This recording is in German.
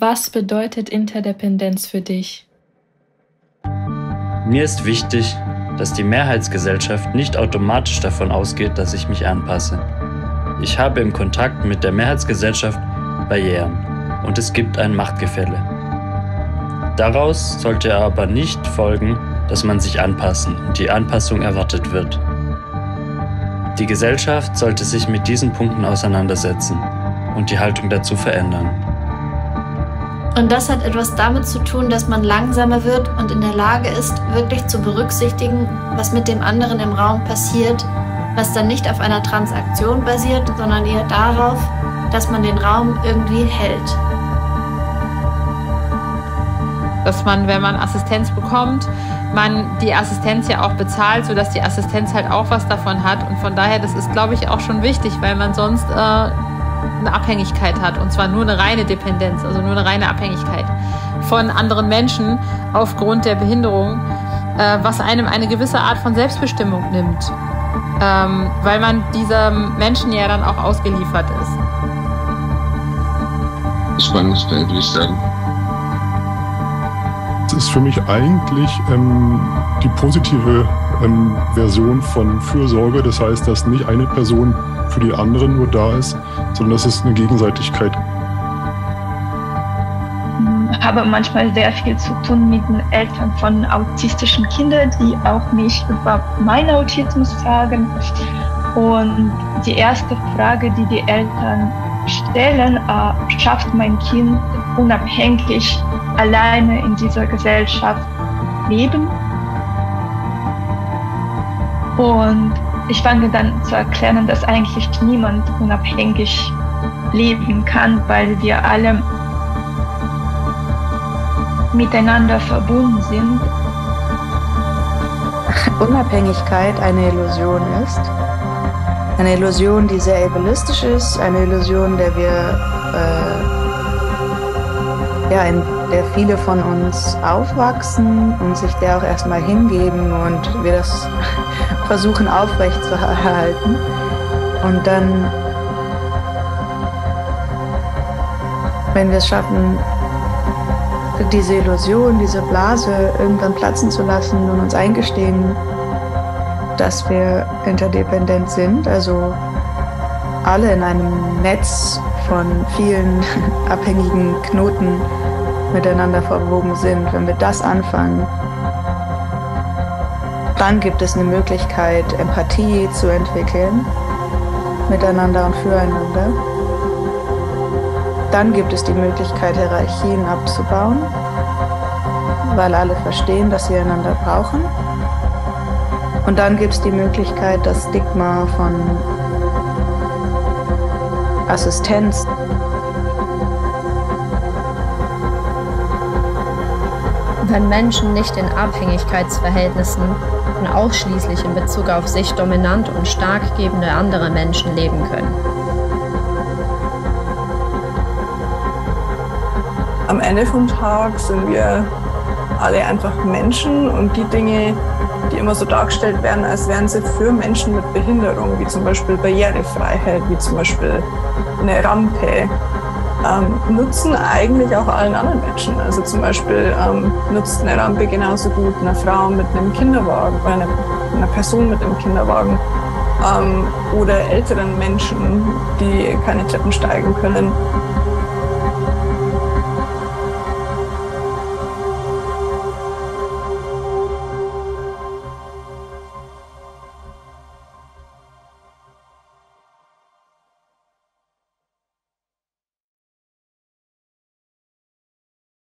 Was bedeutet Interdependenz für dich? Mir ist wichtig, dass die Mehrheitsgesellschaft nicht automatisch davon ausgeht, dass ich mich anpasse. Ich habe im Kontakt mit der Mehrheitsgesellschaft Barrieren und es gibt ein Machtgefälle. Daraus sollte aber nicht folgen, dass man sich anpassen und die Anpassung erwartet wird. Die Gesellschaft sollte sich mit diesen Punkten auseinandersetzen und die Haltung dazu verändern. Und das hat etwas damit zu tun, dass man langsamer wird und in der Lage ist, wirklich zu berücksichtigen, was mit dem anderen im Raum passiert, was dann nicht auf einer Transaktion basiert, sondern eher darauf, dass man den Raum irgendwie hält. Dass man, wenn man Assistenz bekommt, man die Assistenz ja auch bezahlt, sodass die Assistenz halt auch was davon hat. Und von daher, das ist, glaube ich, auch schon wichtig, weil man sonst äh, eine Abhängigkeit hat und zwar nur eine reine Dependenz, also nur eine reine Abhängigkeit von anderen Menschen aufgrund der Behinderung, äh, was einem eine gewisse Art von Selbstbestimmung nimmt, ähm, weil man diesem Menschen ja dann auch ausgeliefert ist. Spannungsfeld, würde ich sagen. Das ist für mich eigentlich ähm, die positive ähm, Version von Fürsorge. Das heißt, dass nicht eine Person für die anderen nur da ist, sondern das ist eine Gegenseitigkeit. Ich habe manchmal sehr viel zu tun mit den Eltern von autistischen Kindern, die auch mich über meinen Autismus fragen. Und die erste Frage, die die Eltern stellen, äh, schafft mein Kind unabhängig alleine in dieser Gesellschaft leben? Und ich fange dann zu erklären, dass eigentlich niemand unabhängig leben kann, weil wir alle miteinander verbunden sind. Unabhängigkeit eine Illusion ist. Eine Illusion, die sehr egoistisch ist, eine Illusion, der wir, äh, ja, in der viele von uns aufwachsen und sich der auch erstmal hingeben und wir das versuchen aufrecht zu erhalten. Und dann, wenn wir es schaffen, diese Illusion, diese Blase irgendwann platzen zu lassen und uns eingestehen, dass wir interdependent sind, also alle in einem Netz von vielen abhängigen Knoten miteinander verwoben sind, wenn wir das anfangen, dann gibt es eine Möglichkeit, Empathie zu entwickeln, miteinander und füreinander. Dann gibt es die Möglichkeit, Hierarchien abzubauen, weil alle verstehen, dass sie einander brauchen. Und dann gibt es die Möglichkeit, das Stigma von Assistenz wenn Menschen nicht in Abhängigkeitsverhältnissen und ausschließlich in Bezug auf sich dominant und stark gebende andere Menschen leben können. Am Ende vom Tag sind wir alle einfach Menschen und die Dinge, die immer so dargestellt werden, als wären sie für Menschen mit Behinderung, wie zum Beispiel Barrierefreiheit, wie zum Beispiel eine Rampe, ähm, nutzen eigentlich auch allen anderen Menschen. Also zum Beispiel ähm, nutzt eine Rampe genauso gut einer Frau mit einem Kinderwagen oder einer, einer Person mit einem Kinderwagen ähm, oder älteren Menschen, die keine Treppen steigen können.